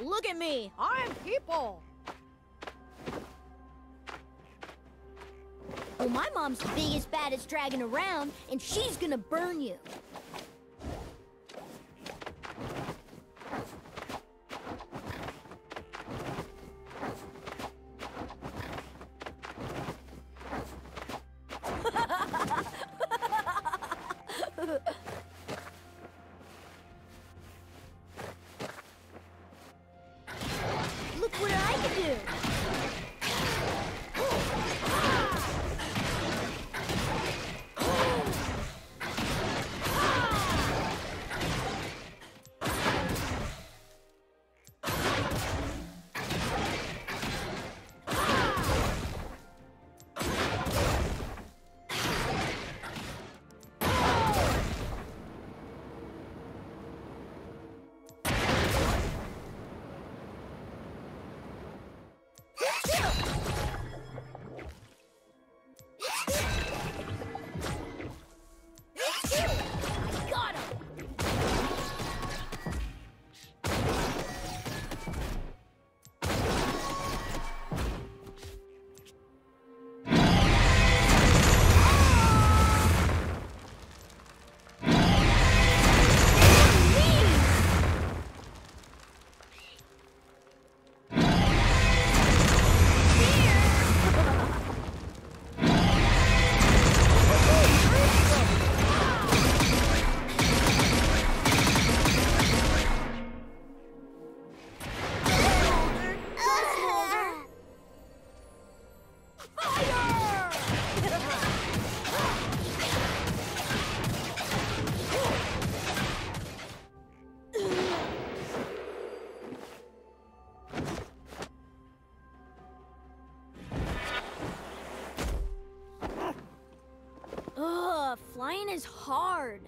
Look at me. I'm people. Well, my mom's the biggest, baddest dragon around, and she's gonna burn you. Is hard.